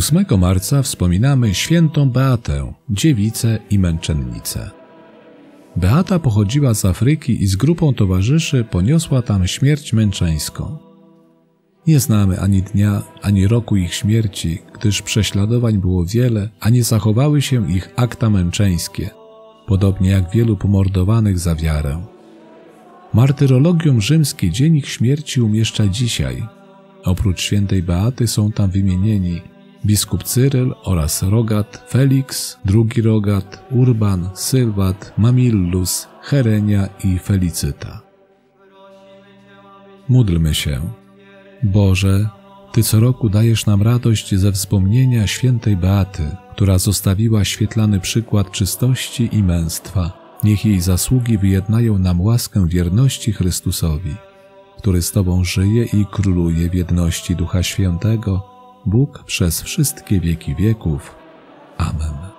8 marca wspominamy świętą Beatę, dziewicę i męczennicę. Beata pochodziła z Afryki i z grupą towarzyszy poniosła tam śmierć męczeńską. Nie znamy ani dnia, ani roku ich śmierci, gdyż prześladowań było wiele, a nie zachowały się ich akta męczeńskie, podobnie jak wielu pomordowanych za wiarę. Martyrologium rzymskie dzień ich śmierci umieszcza dzisiaj. Oprócz świętej Beaty są tam wymienieni biskup Cyryl oraz Rogat, Felix, drugi Rogat, Urban, Sylwat, Mamillus, Herenia i Felicyta. Módlmy się. Boże, Ty co roku dajesz nam radość ze wspomnienia świętej Beaty, która zostawiła świetlany przykład czystości i męstwa. Niech jej zasługi wyjednają nam łaskę wierności Chrystusowi, który z Tobą żyje i króluje w jedności Ducha Świętego, Bóg przez wszystkie wieki wieków. Amen.